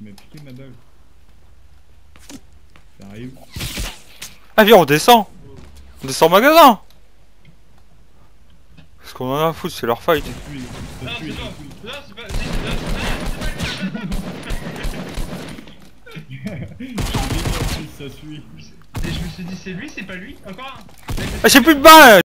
qui m'a piqué ma dalle. Ça arrive. Ah viens on descend On descend au magasin Parce qu'on en a à foutre, c'est leur fight. Non, c'est tue, toi. Non, c'est pas. Je je me suis dit, c'est lui, c'est pas lui Encore un Ah j'ai plus de balles